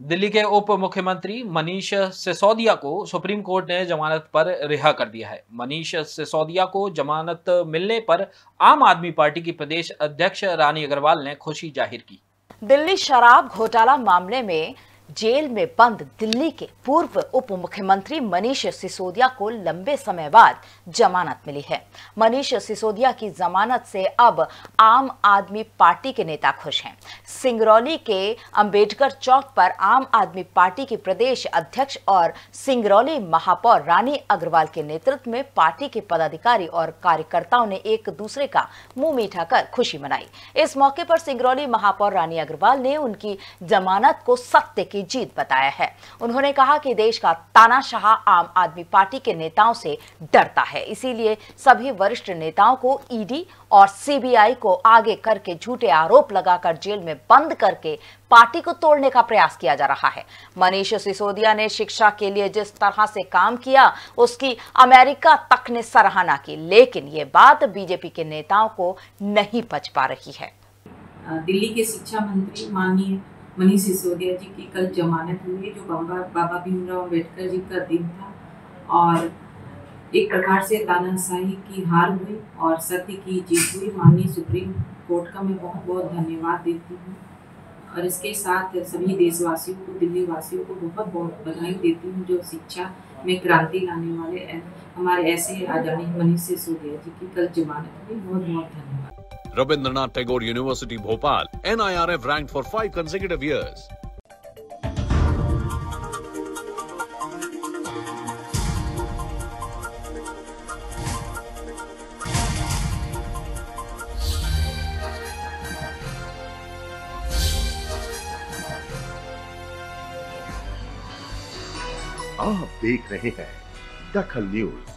दिल्ली के उप मुख्यमंत्री मनीष सिसोदिया को सुप्रीम कोर्ट ने जमानत पर रिहा कर दिया है। मनीष सिसोदिया को जमानत मिलने पर आम आदमी पार्टी की प्रदेश अध्यक्ष रानी अग्रवाल ने खुशी ज़ाहिर की। दिल्ली शराब घोटाला मामले में जेल में बंद दिल्ली के पूर्व उप मुख्यमंत्री मनीष सिसोदिया को लंबे समय बाद जमानत मिली है। मनीष सिसोदिया की जमानत से अब आम आदमी पार्टी के नेता खुश हैं। सिंगरौली के अंबेडकर चौक पर आम आदमी पार्टी के प्रदेश अध्यक्ष और सिंगरौली महापौर रानी अग्रवाल के नेतृत्व में पार्टी के पदाधिकारी और कार्यकर्ताओं ने एक दूसरे का मुँह मीठा कर खुशी मनाई। इस मौके पर सिंगरौली महापौर रानी अग्रवाल ने उनकी जमानत को सत्य की जीत बताया है। उन्होंने कहा कि देश का तानाशाह आम आदमी पार्टी के नेताओं से डरता है। इसीलिए सभी वरिष्ठ नेताओं को ईडी और सीबीआई को आगे करके झूठे आरोप लगाकर जेल में बंद करके पार्टी को तोड़ने का प्रयास किया जा रहा है। मनीष सिसोदिया ने शिक्षा के लिए जिस तरह से काम किया, उसकी अमेरिका तक ने सराहना की, लेकिन ये बात बीजेपी के नेताओं को नहीं पच पा रही है। दिल्ली के शिक्षा मंत्री माननीय मनीष सिसोदिया जी की कल जमानत हुई, जो बाबा बाबा भीमराव अंबेडकर जी का दिन था। और एक प्रकार से तानाशाही की हार हुई और सत्य की जीत हुई। माननीय सुप्रीम कोर्ट का मैं बहुत बहुत धन्यवाद देती हूँ। और इसके साथ सभी देशवासियों को दिल्ली वासियों को बहुत बहुत बधाई देती हूँ, जो शिक्षा में क्रांति लाने वाले हमारे ऐसे आदरणीय मनीष सिसोदिया जी की कल जमानत हुई। बहुत बहुत धन्यवाद। Rabindranath Tagore university Bhopal N I R F rank for five consecutive years आप देख रहे हैं दखल न्यूज़।